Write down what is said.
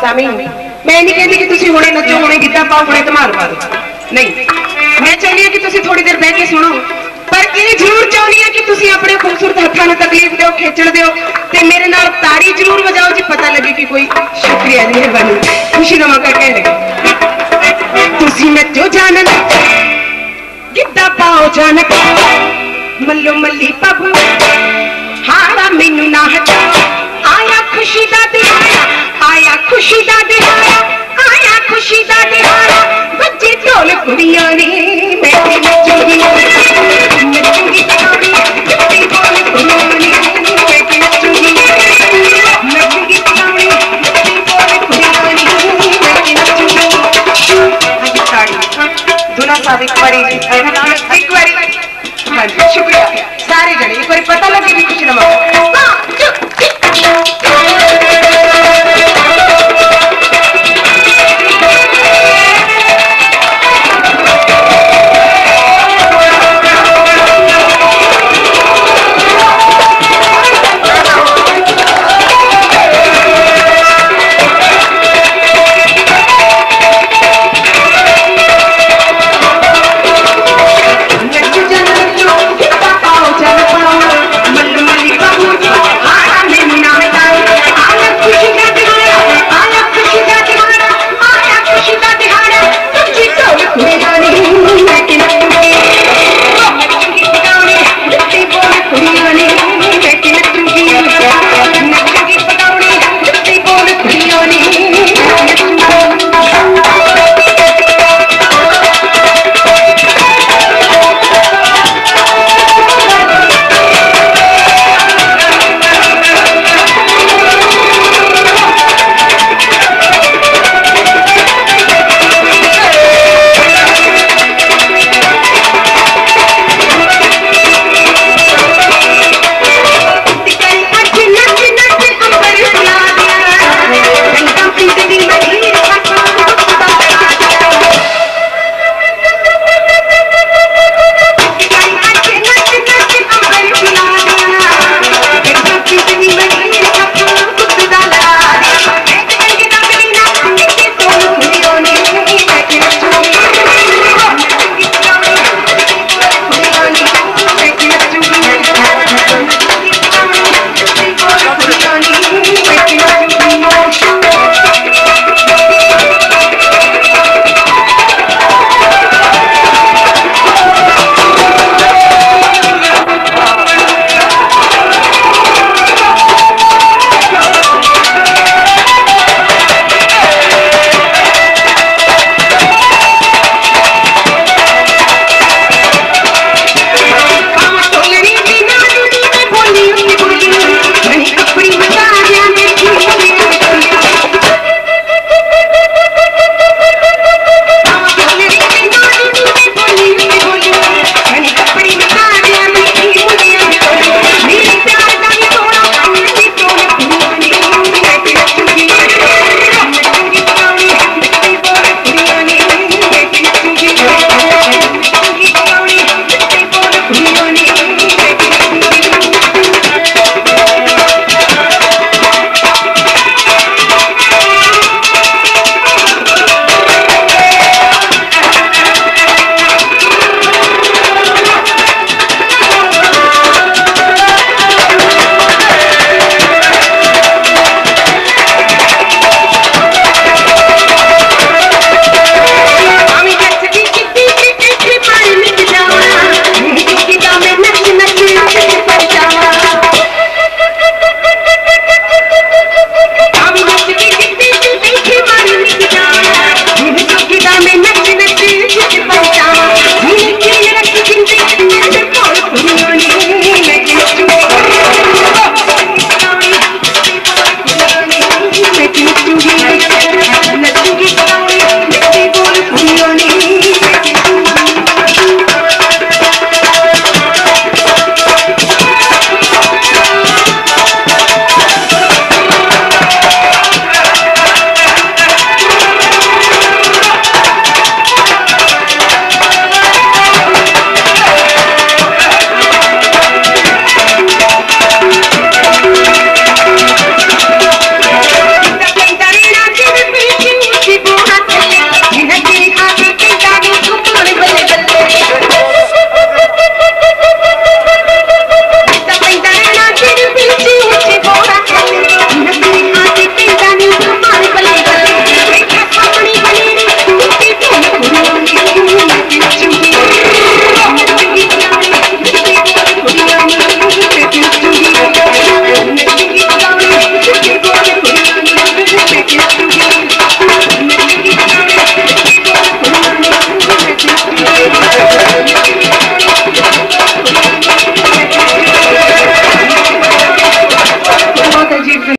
ਸਾਮੀ ਮੈਂ ਨਹੀਂ ਕਹਿੰਦੀ ਕਿ ਤੁਸੀਂ ਹੁਣੇ ਨੱਚੋ ਹੁਣੇ ਗਿੱਧਾ ਪਾਓ ਹੁਣੇ ਧਮਾਲ ਪਾ ਦਿਓ ਨਹੀਂ ਮੈਂ ਚਾਹੁੰਦੀ ਹਾਂ ਕਿ ਤੁਸੀਂ ਥੋੜੀ ਦੇਰ ਬਹਿ ਕੇ ਸੁਣੋ ਪਰ ਇਹ ਜ਼ਰੂਰ ਚਾਹੁੰਦੀ ਹਾਂ ਕਿ ਤੁਸੀਂ ਆਪਣੇ ਖੂਬਸੂਰਤ ਹੱਥਾਂ ਨੂੰ ਤਕਲੀਫ ਦਿਓ ਖੇਚਣ ਦਿਓ ਤੇ ਮੇਰੇ ਨਾਲ ਤਾੜੀ ਜ਼ਰੂਰ ਵਜਾਓ ਜੀ ਪਤਾ ਲੱਗੇ ਕਿ ਕੋਈ ਸ਼ੁਕਰੀਆ ਜੀ ਮਿਹਰਬਾਨੀ ਖੁਸ਼ੀ ਦਾ ਮੌਕਾ ਕਹਿਣ ਲੱਗੇ ਤੁਸੀਂ ਨੱਚੋ ਜਾਨਨ ਗਿੱਧਾ ਪਾਓ ਜਾਨਕ ਮੱਲੋ ਮੱਲੀ ਪੱਬ ਹਾਰਾ ਮੈਨੂੰ ਨਾ ਹਟਾ आया खुशी दा दिन आया आया खुशी दा दिन